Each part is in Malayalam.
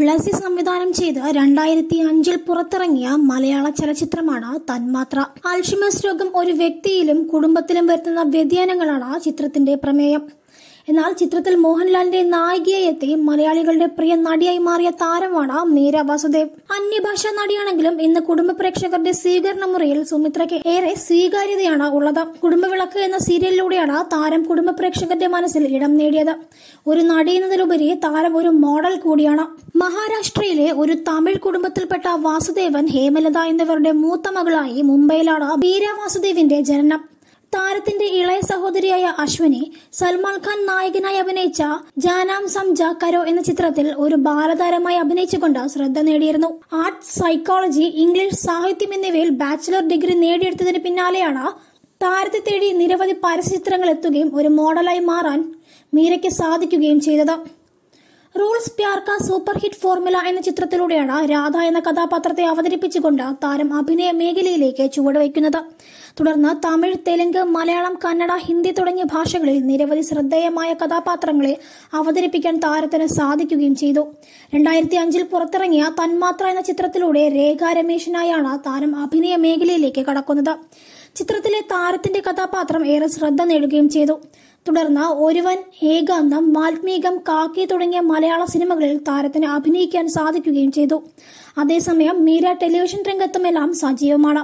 ബ്ലസി സംവിധാനം ചെയ്ത് രണ്ടായിരത്തി അഞ്ചിൽ പുറത്തിറങ്ങിയ മലയാള ചലച്ചിത്രമാണ് തന്മാത്ര. അൽഷിമസ് രോഗം ഒരു വ്യക്തിയിലും കുടുംബത്തിലും വരുത്തുന്ന വ്യതിയാനങ്ങളാണ് ചിത്രത്തിന്റെ പ്രമേയം. എന്നാൽ ചിത്രത്തിൽ മോഹൻലാലിന്റെ നായികയെത്തി മലയാളികളുടെ പ്രിയ നടിയായി മാറിയ താരമാണ് മീര വാസുദേവ്. അന്യഭാഷാ നടിയാണെങ്കിലും ഇന്ന് കുടുംബ പ്രേക്ഷകരുടെ സ്വീകരണ മുറിയിൽ സുമിത്രയ്ക്ക് ഏറെ സ്വീകാര്യതയാണ് ഉള്ളത്. കുടുംബവിളക്ക് എന്ന സീരിയലിലൂടെയാണ് താരം കുടുംബ പ്രേക്ഷകരുടെ മനസ്സിൽ ഇടം നേടിയത്. ഒരു നടി എന്നതിലുപരി താരം ഒരു മോഡൽ കൂടിയാണ്. മഹാരാഷ്ട്രയിലെ ഒരു തമിഴ് കുടുംബത്തിൽപ്പെട്ട വാസുദേവൻ ഹേമലത എന്നിവരുടെ മൂത്ത മകളായി മുംബൈയിലാണ് മീര വാസുദേവിന്റെ ജനനം. താരത്തിന്റെ ഇളയ സഹോദരിയായ അശ്വനി സൽമാൻ ഖാൻ നായകനായി അഭിനയിച്ച ജാനാം സം കരോ എന്ന ചിത്രത്തിൽ ഒരു ബാലതാരമായി അഭിനയിച്ചുകൊണ്ട് ശ്രദ്ധ നേടിയിരുന്നു. ആർട്സ് സൈക്കോളജി ഇംഗ്ലീഷ് സാഹിത്യം എന്നിവയിൽ ബാച്ചിലർ ഡിഗ്രി നേടിയെടുത്തതിന് പിന്നാലെയാണ് താരത്തെ തേടി നിരവധി പരസ്യചിത്രങ്ങൾ എത്തുകയും ഒരു മോഡലായി മാറാൻ മീരയ്ക്ക് സാധിക്കുകയും ചെയ്തത്. Rules Pyaar Ka super hit formula എന്ന ചിത്രത്തിലൂടെയാണ് രാധ എന്ന കഥാപാത്രത്തെ അവതരിപ്പിച്ചുകൊണ്ട് താരം അഭിനയ മേഖലയിലേക്ക് ചുവടുവയ്ക്കുന്നത്. തുടർന്ന് തമിഴ് തെലുങ്ക് മലയാളം കന്നഡ ഹിന്ദി തുടങ്ങിയ ഭാഷകളിൽ നിരവധി ശ്രദ്ധേയമായ കഥാപാത്രങ്ങളെ അവതരിപ്പിക്കാൻ താരത്തിന് സാധിക്കുകയും ചെയ്തു. രണ്ടായിരത്തി അഞ്ചിൽ പുറത്തിറങ്ങിയ തന്മാത്ര എന്ന ചിത്രത്തിലൂടെ രേഖ രമേശിനായാണ് താരം അഭിനയ മേഖലയിലേക്ക് കടക്കുന്നത്. ചിത്രത്തിലെ താരത്തിന്റെ കഥാപാത്രം ഏറെ ശ്രദ്ധ നേടുകയും ചെയ്തു. തുടർന്ന് ഒരുവൻ ഏകാന്തം വാൽമീകം കാക്കി തുടങ്ങിയ മലയാള സിനിമകളിൽ താരത്തിന് അഭിനയിക്കാൻ സാധിക്കുകയും ചെയ്തു. അതേസമയം മീര ടെലിവിഷൻ രംഗത്തുമെല്ലാം സജീവമാണ്.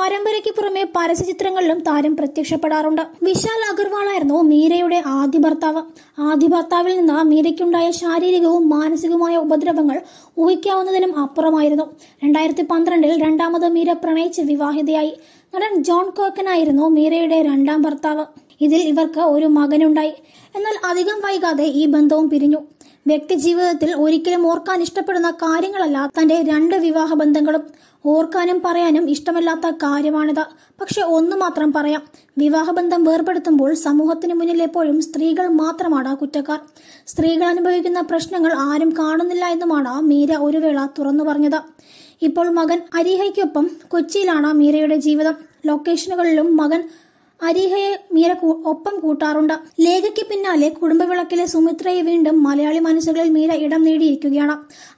പരമ്പരയ്ക്ക് പുറമെ പരസ്യചിത്രങ്ങളിലും താരം പ്രത്യക്ഷപ്പെടാറുണ്ട്. വിശാൽ അഗർവാളായിരുന്നു മീരയുടെ ആദ്യ ഭർത്താവ്. ആദ്യ ഭർത്താവിൽ നിന്ന് മീരയ്ക്കുണ്ടായ ശാരീരികവും മാനസികവുമായ ഉപദ്രവങ്ങൾ ഊഹിക്കാവുന്നതിനും അപ്പുറമായിരുന്നു. രണ്ടായിരത്തി പന്ത്രണ്ടിൽ രണ്ടാമത് മീര പ്രണയിച്ച് വിവാഹിതയായി. നടൻ ജോൺ കോക്കനായിരുന്നു മീരയുടെ രണ്ടാം ഭർത്താവ്. ഇതിൽ ഇവർക്ക് ഒരു മകനുണ്ടായി. എന്നാൽ അധികം വൈകാതെ ഈ ബന്ധവും പിരിഞ്ഞു. വ്യക്തി ജീവിതത്തിൽ ഒരിക്കലും ഓർക്കാൻ ഇഷ്ടപ്പെടുന്ന കാര്യങ്ങളല്ല തന്റെ രണ്ട് വിവാഹ ബന്ധങ്ങളും. ഓർക്കാനും പറയാനും ഇഷ്ടമല്ലാത്ത കാര്യമാണിത്. പക്ഷെ ഒന്നു മാത്രം പറയാം. വിവാഹബന്ധം വേർപെടുത്തുമ്പോൾ സമൂഹത്തിന് മുന്നിൽ എപ്പോഴും സ്ത്രീകൾ മാത്രമാണ് കുറ്റക്കാർ. സ്ത്രീകൾ അനുഭവിക്കുന്ന പ്രശ്നങ്ങൾ ആരും കാണുന്നില്ല എന്നുമാണ് മീര ഒരു വേള തുറന്നു പറഞ്ഞത്. ഇപ്പോൾ മകൻ അരിഹയ്ക്കൊപ്പം കൊച്ചിയിലാണ് മീരയുടെ ജീവിതം. ലൊക്കേഷനുകളിലും മകൻ അരിഹയെ മീര ഒപ്പം കൂട്ടാറുണ്ട്. ലേഖയ്ക്ക് പിന്നാലെ കുടുംബവിളക്കിലെ സുമിത്രയെ വീണ്ടും മലയാളി മനസ്സുകളിൽ മീര ഇടം നേടിയിരിക്കുകയാണ്.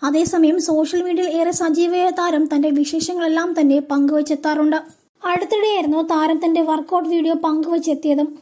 അതേസമയം സോഷ്യൽ മീഡിയയിൽ ഏറെ സജീവയ താരം തന്റെ വിശേഷങ്ങളെല്ലാം തന്നെ പങ്കുവച്ചെത്താറുണ്ട്. അടുത്തിടെയായിരുന്നു താരം തന്റെ വർക്കൗട്ട് വീഡിയോ പങ്കുവച്ചെത്തിയതും